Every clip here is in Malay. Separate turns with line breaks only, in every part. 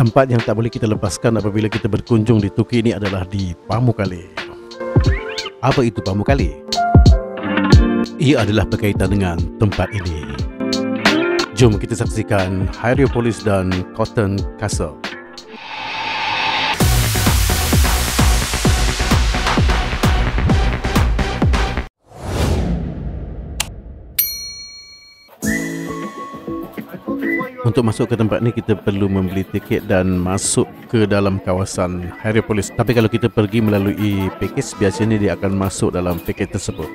Tempat yang tak boleh kita lepaskan apabila kita berkunjung di Turki ini adalah di Pamukkale. Apa itu Pamukkale? Ia adalah berkaitan dengan tempat ini. Jom kita saksikan Hierapolis dan Cotton Castle. Untuk masuk ke tempat ni kita perlu membeli tiket dan masuk ke dalam kawasan Hierapolis. Tapi kalau kita pergi melalui pakej biasanya dia akan masuk dalam pakej tersebut.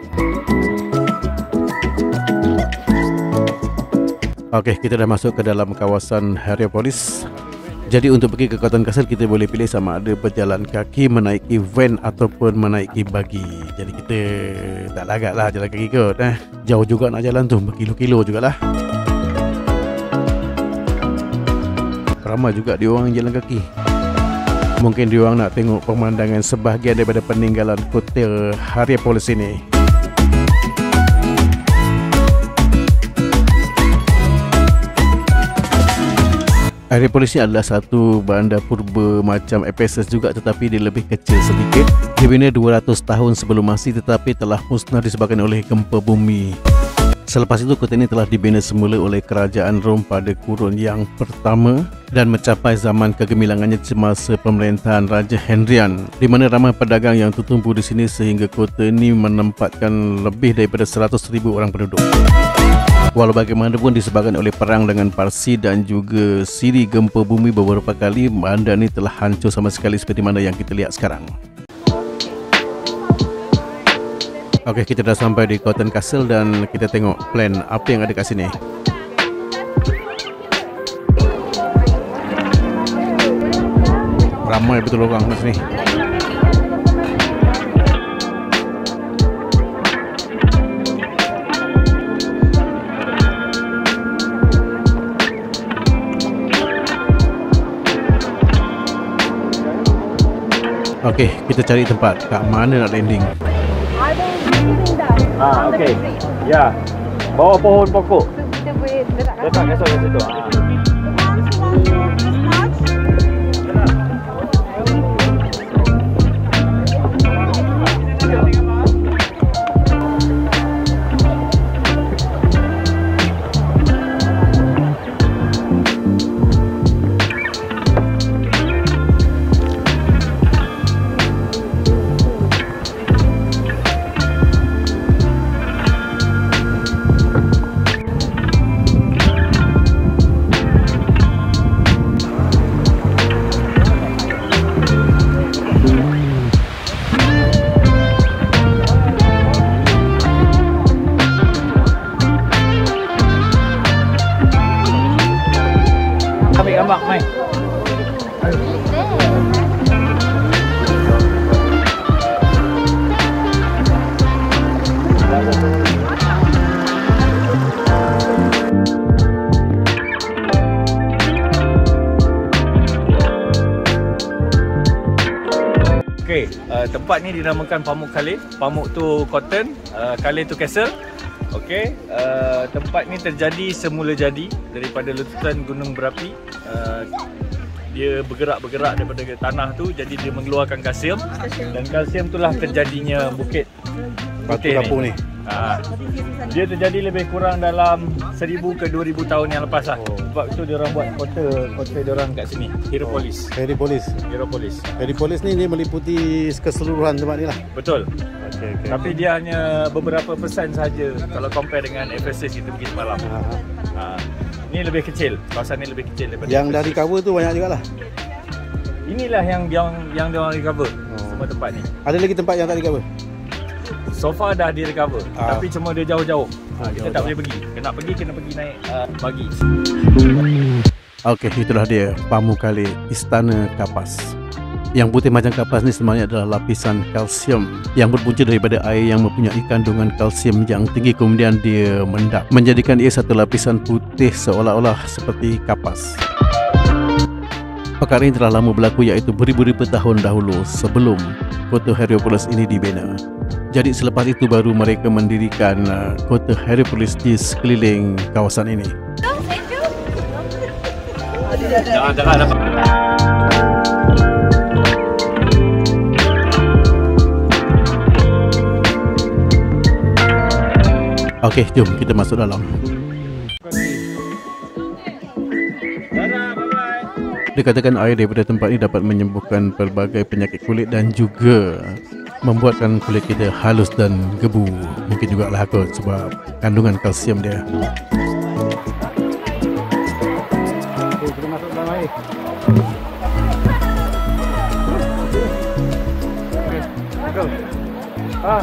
Okey, kita dah masuk ke dalam kawasan Hierapolis. Jadi untuk pergi ke Cotton Castle kita boleh pilih sama ada berjalan kaki, menaiki van ataupun menaiki bagi. Jadi kita tak lagak lah jalan kaki kot eh. Jauh juga nak jalan tu, berkilo-kilo jugalah. Ramai juga dia orang jalan kaki. Mungkin dia orang nak tengok pemandangan sebahagian daripada peninggalan kota Hierapolis ini. Hierapolis ini adalah satu bandar purba macam Ephesus juga tetapi dia lebih kecil sedikit. Dibina 200 tahun sebelum masih tetapi telah musnah disebabkan oleh gempa bumi. Selepas itu kota ini telah dibina semula oleh kerajaan Rom pada kurun yang pertama dan mencapai zaman kegemilangannya semasa pemerintahan Raja Henryan di mana ramai pedagang yang tertumpu di sini sehingga kota ini menempatkan lebih daripada 100,000 orang penduduk. Walau bagaimanapun disebabkan oleh perang dengan Parsi dan juga siri gempa bumi beberapa kali, bandar ini telah hancur sama sekali seperti mana yang kita lihat sekarang. Okey, kita dah sampai di Cotton Castle dan kita tengok plan apa yang ada kat sini. Ramai betul orang kat sini. Okey, kita cari tempat kat mana nak landing.
Ah, okey. Ya. Bawa pohon pokok.
Kita boleh letak kat
Letak kasut kat situ. Ah. Okey, uh, tempat ni dinamakan Pamuk Kale. Pamuk tu cotton, uh, Kale tu castle. Okey, uh, tempat ni terjadi semula jadi daripada letusan gunung berapi. Uh, dia bergerak-bergerak daripada tanah tu jadi dia mengeluarkan kalsium. Dan kalsium itulah terjadinya bukit
Batu dapur ni.
Ha. Dia terjadi lebih kurang dalam 1000 ke 2000 tahun yang lepas lah.
Oh.
Sebab tu dia orang buat kota kota dia orang kat sini, Hierapolis.
Hierapolis.
Hierapolis.
Hierapolis ni dia meliputi keseluruhan tempat ni lah.
Betul.
Okey, okey.
Tapi dia hanya beberapa persen saja kalau compare dengan Ephesus kita pergi semalam.
Ha, ha.
Ni lebih kecil. Kawasan ni lebih kecil daripada
Yang
Ephesus.
recover tu banyak juga lah.
Inilah yang yang yang dia orang recover
Oh.
semua tempat ni.
Ada lagi tempat yang tak recover?
So far dah di recover.
Ah.
Tapi cuma dia jauh-jauh. Ha, kita
jauh-jauh.
tak boleh pergi. Kena pergi kena pergi naik uh, bagi.
Okey, itulah dia Pamukkale Istana Kapas. Yang putih macam kapas ni sebenarnya adalah lapisan kalsium yang berpunca daripada air yang mempunyai kandungan kalsium yang tinggi kemudian dia mendap menjadikan ia satu lapisan putih seolah-olah seperti kapas. Perkara ini telah lama berlaku iaitu beribu-ribu tahun dahulu sebelum kota Hierapolis ini dibina. Jadi selepas itu baru mereka mendirikan uh, kota Hierapolis di sekeliling kawasan ini.
Jangan, jangan. jangan.
Okey, jom kita masuk dalam. Dikatakan air daripada tempat ini dapat menyembuhkan pelbagai penyakit kulit dan juga membuatkan kulit kita halus dan gebu. Mungkin juga lah kot sebab kandungan kalsium dia.
Ah.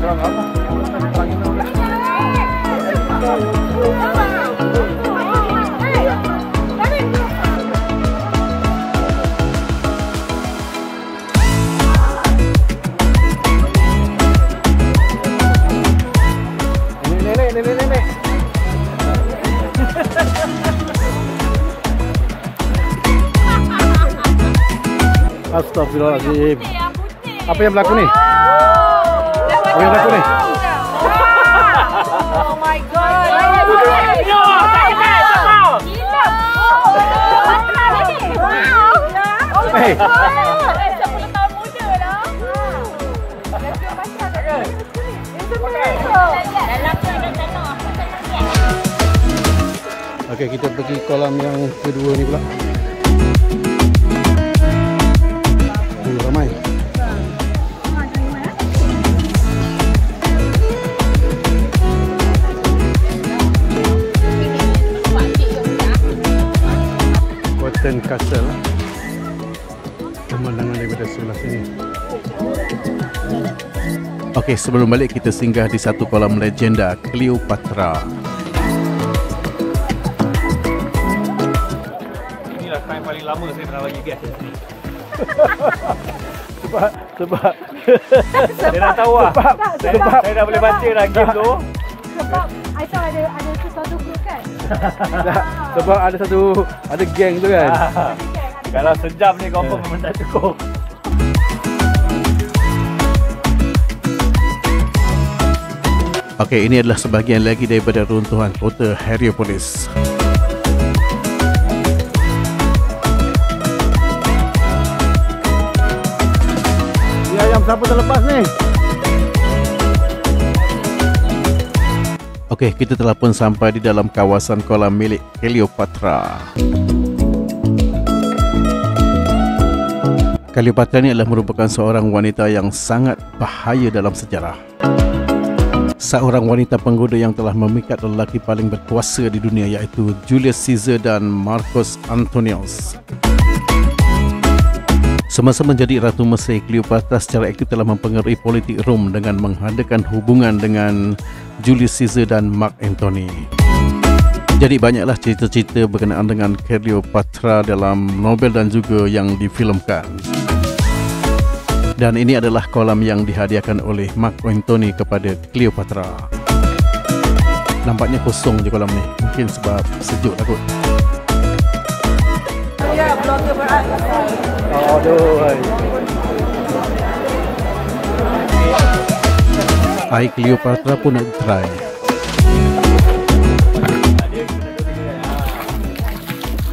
Kurang apa? Pagi nak. Astagfirullahaladzim. Apa yang berlaku ni? Apa yang berlaku ni?
Oh my god.
Hey. Okey, kita pergi kolam yang kedua ni pula. Ramai. Cotton Castle. Pemandangan daripada sebelah sini.
Okey, sebelum balik kita singgah di satu kolam legenda Cleopatra.
Inilah time paling lama saya pernah bagi gas.
Sebab sebab
Saya dah tahu lah.
sebab
Saya,
sebab
saya dah boleh baca dah game tu.
Sebab I tahu ada ada sesuatu group kan.
sebab ada satu ada geng tu kan.
Kalau sejam ni confirm memang tak cukup.
Okey, ini adalah sebahagian lagi daripada runtuhan kota Heliopolis.
Ya siapa terlepas ni?
Okey, kita telah pun sampai di dalam kawasan kolam milik Cleopatra. Cleopatra ini adalah merupakan seorang wanita yang sangat bahaya dalam sejarah. Seorang wanita penggoda yang telah memikat lelaki paling berkuasa di dunia iaitu Julius Caesar dan Marcus Antonius. Semasa menjadi Ratu Mesir, Cleopatra secara aktif telah mempengaruhi politik Rom dengan mengadakan hubungan dengan Julius Caesar dan Mark Antony. Jadi banyaklah cerita-cerita berkenaan dengan Cleopatra dalam novel dan juga yang difilmkan. Dan ini adalah kolam yang dihadiahkan oleh Mark Antony kepada Cleopatra. Nampaknya kosong je kolam ni. Mungkin sebab sejuk lah kot.
Aduh.
Air Cleopatra pun nak try.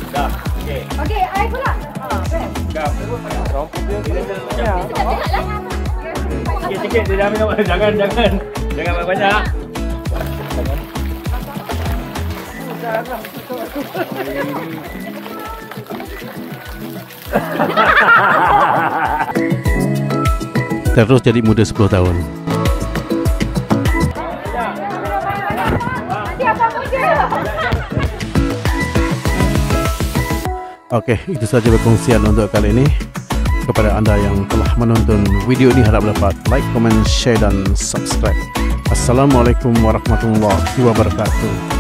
Dah. Okey.
Okey, I pula.
Sikit-sikit dia dah minum. Jangan, jangan. Jangan banyak-banyak.
Terus jadi muda 10 tahun. Okey, itu saja perkongsian untuk kali ini. Kepada anda yang telah menonton video ini harap dapat like, comment, share dan subscribe. Assalamualaikum warahmatullahi wabarakatuh.